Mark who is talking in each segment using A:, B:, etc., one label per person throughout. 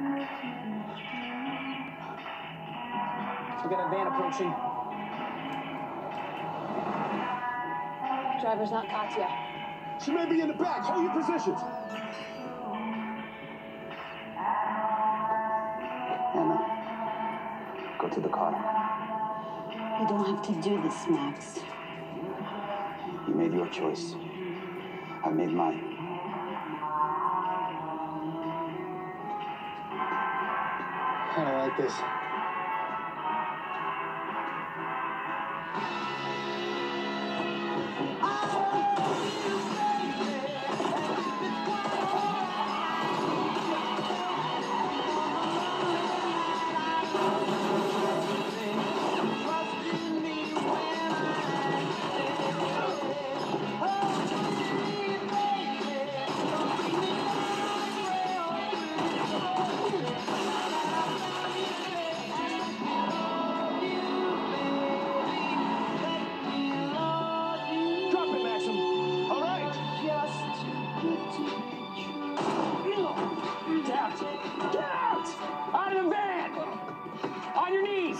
A: We got a van approaching.
B: Driver's not Katya.
C: She may be in the back. Hold your positions.
D: Anna, go to the car.
E: You don't have to do this, Max.
D: You made your choice. I made mine.
C: I don't like this.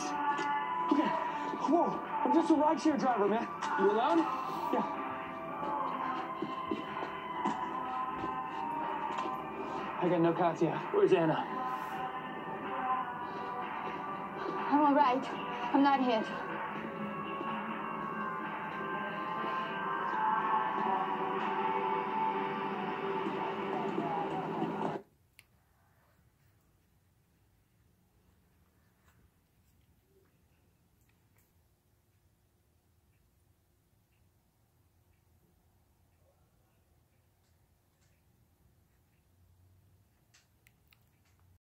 A: On. Okay. Whoa. I'm just a rideshare driver, man. You alone? Yeah. I got no Katya. Where's Anna?
B: I'm all right. I'm not hit.